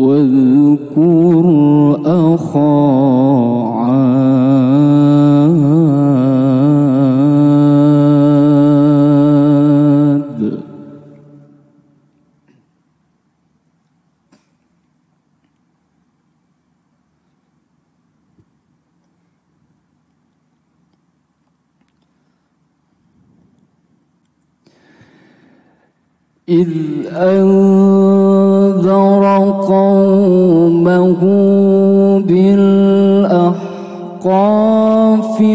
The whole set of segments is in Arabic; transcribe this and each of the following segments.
واذكر إذ أنذر قومه بالأحقاف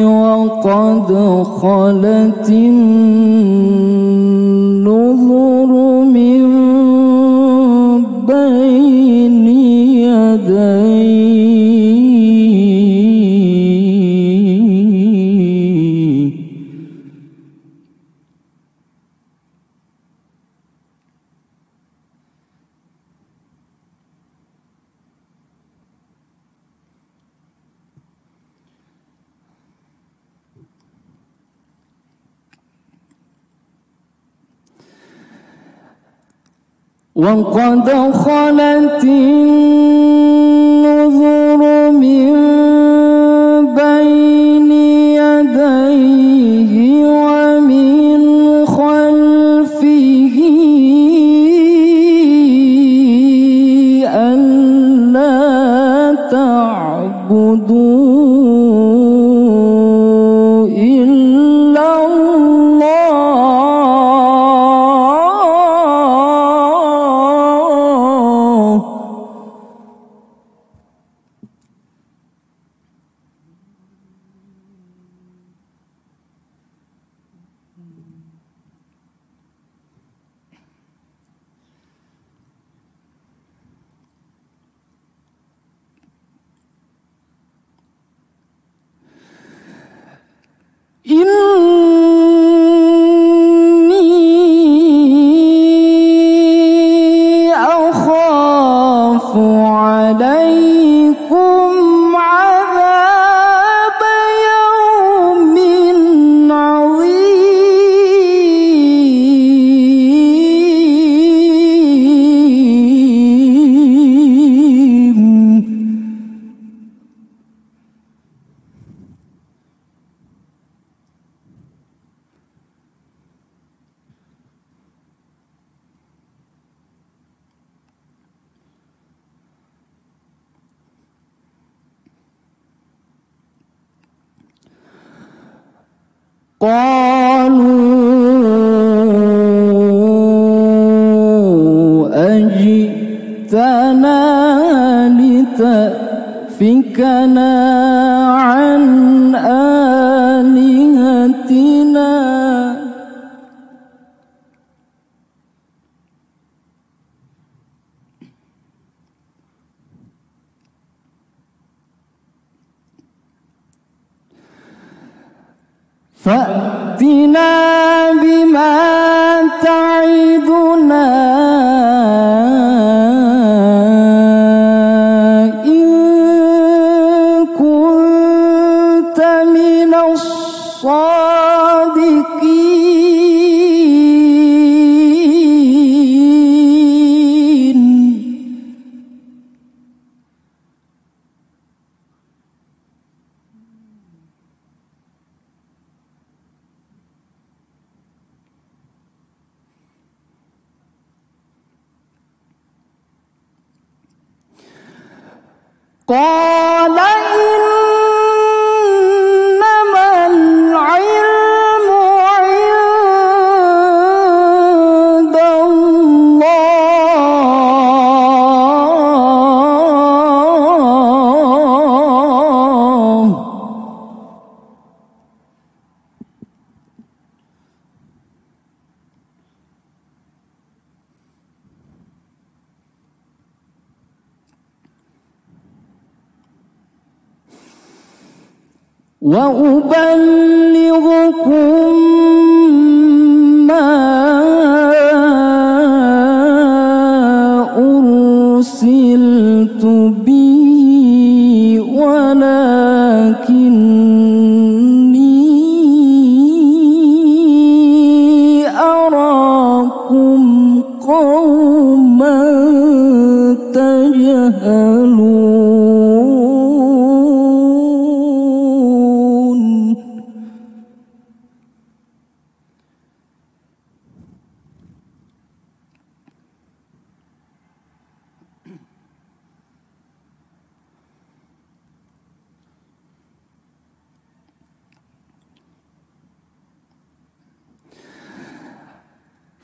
وقد خلت وقد خلت النذر قالوا أجئتنا لتأفكنا عن فأتنا بما قال وأبلغكم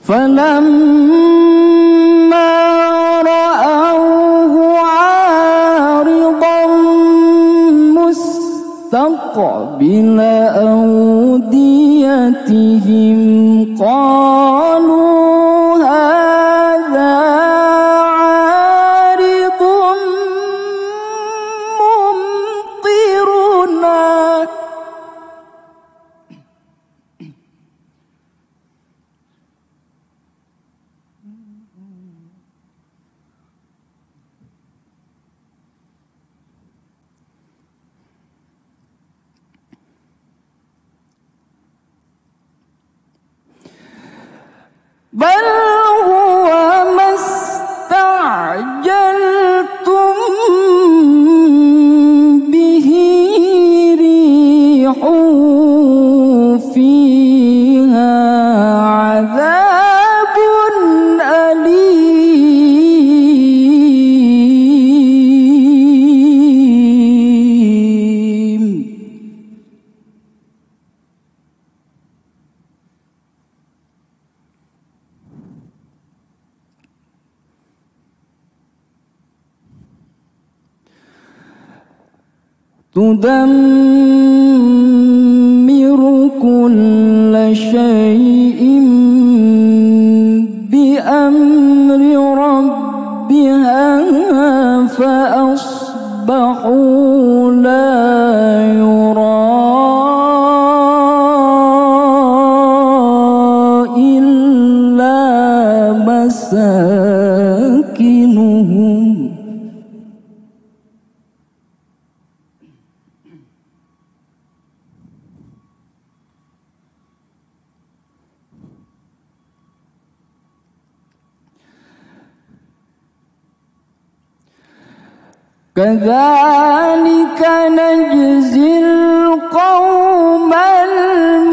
فلما رأوه عارضا مستقبل أوديتهم قالوا تدمر كل شيء بأمر ربها فأصبحوا لا كذلك نجزي القوم المجرمين.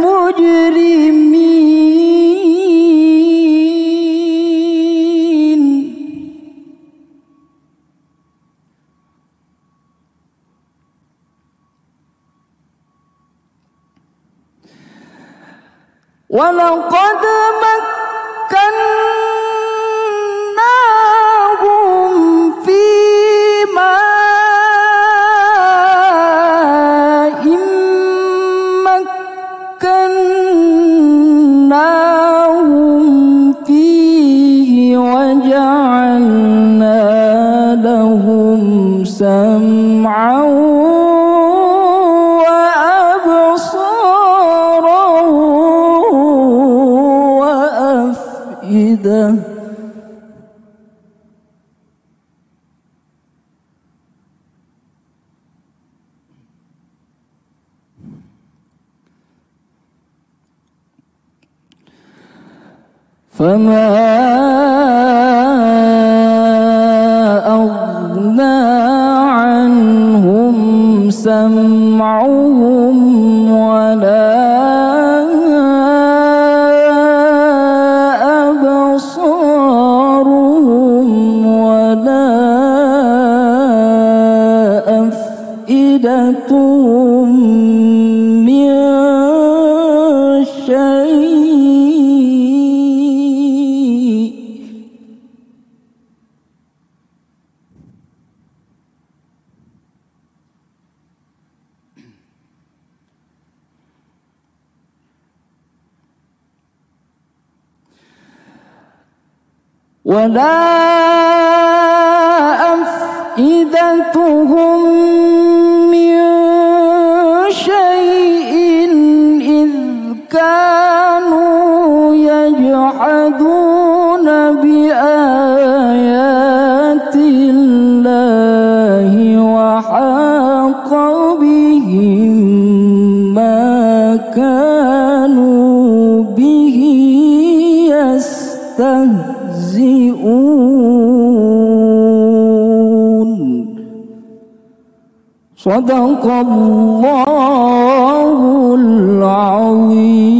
ولقد مكناهم فما أغنى عنهم سمعهم ولا ولا أفئدتهم من شيء إذ كانوا يجحدون بآيات الله وحاق بهم ما كانوا به يستهزئون صدق الله العظيم.